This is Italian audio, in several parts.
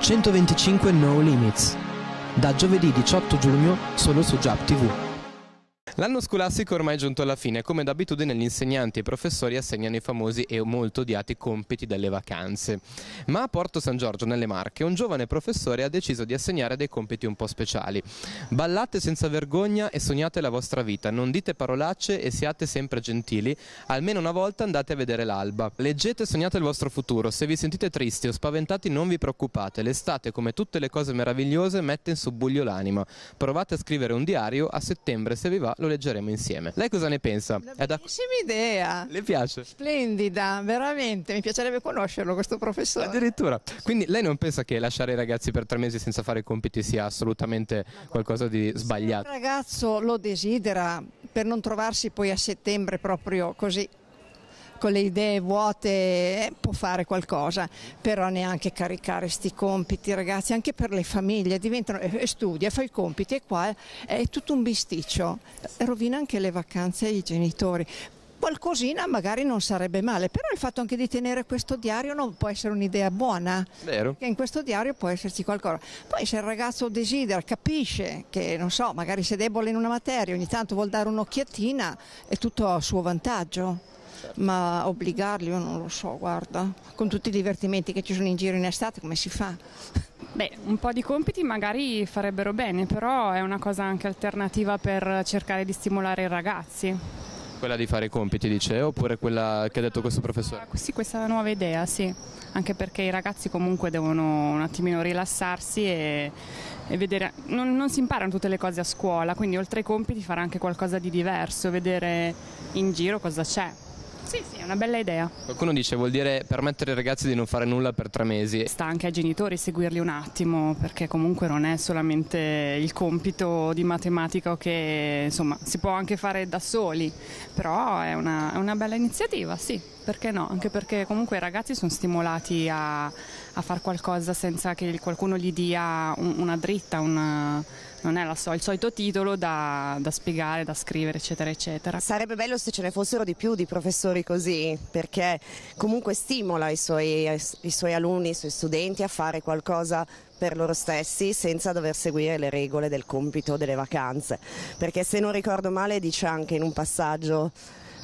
125 No Limits. Da giovedì 18 giugno solo su Jap TV. L'anno scolastico è ormai giunto alla fine, come d'abitudine gli insegnanti e i professori assegnano i famosi e molto odiati compiti delle vacanze. Ma a Porto San Giorgio, nelle Marche, un giovane professore ha deciso di assegnare dei compiti un po' speciali. Ballate senza vergogna e sognate la vostra vita, non dite parolacce e siate sempre gentili, almeno una volta andate a vedere l'alba. Leggete e sognate il vostro futuro, se vi sentite tristi o spaventati non vi preoccupate, l'estate come tutte le cose meravigliose mette in subbuglio l'anima. Provate a scrivere un diario, a settembre se vi va lo lo leggeremo insieme. Lei cosa ne pensa? Una bellissima da... idea. Le piace? Splendida, veramente. Mi piacerebbe conoscerlo questo professore. Addirittura. Quindi lei non pensa che lasciare i ragazzi per tre mesi senza fare i compiti sia assolutamente qualcosa di sbagliato? Se il ragazzo lo desidera per non trovarsi poi a settembre proprio così con le idee vuote eh, può fare qualcosa, però neanche caricare sti compiti ragazzi, anche per le famiglie, diventano, eh, studia, fa i compiti e qua è tutto un bisticcio, rovina anche le vacanze ai genitori qualcosina magari non sarebbe male, però il fatto anche di tenere questo diario non può essere un'idea buona, Vero. che in questo diario può esserci qualcosa. Poi se il ragazzo desidera, capisce che, non so, magari se è debole in una materia, ogni tanto vuol dare un'occhiatina, è tutto a suo vantaggio ma obbligarli io non lo so, guarda, con tutti i divertimenti che ci sono in giro in estate come si fa? Beh, un po' di compiti magari farebbero bene, però è una cosa anche alternativa per cercare di stimolare i ragazzi. Quella di fare i compiti, dice, oppure quella che ha detto questo professore? Sì, questa nuova idea, sì, anche perché i ragazzi comunque devono un attimino rilassarsi e, e vedere, non, non, si imparano tutte le cose a scuola, quindi oltre ai compiti fare anche qualcosa di diverso, vedere in giro cosa c'è. Sì, sì, è una bella idea. Qualcuno dice vuol dire permettere ai ragazzi di non fare nulla per tre mesi. Sta anche ai genitori seguirli un attimo, perché comunque non è solamente il compito di matematica che insomma si può anche fare da soli, però è una, è una bella iniziativa, sì, perché no? Anche perché comunque i ragazzi sono stimolati a, a fare qualcosa senza che qualcuno gli dia un, una dritta, una non è so, il solito titolo da, da, spiegare, da scrivere, eccetera, eccetera. Sarebbe bello se ce ne fossero di più di professori così, perché comunque stimola i suoi, i suoi alunni, i suoi studenti a fare qualcosa per loro stessi senza dover seguire le regole del compito delle vacanze. Perché se non ricordo male dice anche in un passaggio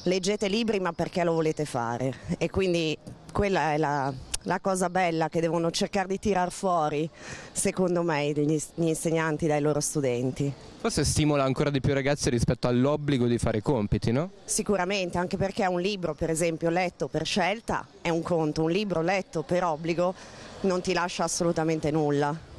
leggete libri ma perché lo volete fare e quindi quella è la, la cosa bella che devono cercare di tirar fuori, secondo me, gli, insegnanti dai loro studenti. Forse stimola ancora di più i ragazzi rispetto all'obbligo di fare i compiti, no? Sicuramente, anche perché un libro, per esempio, letto per scelta è un conto, un libro letto per obbligo non ti lascia assolutamente nulla.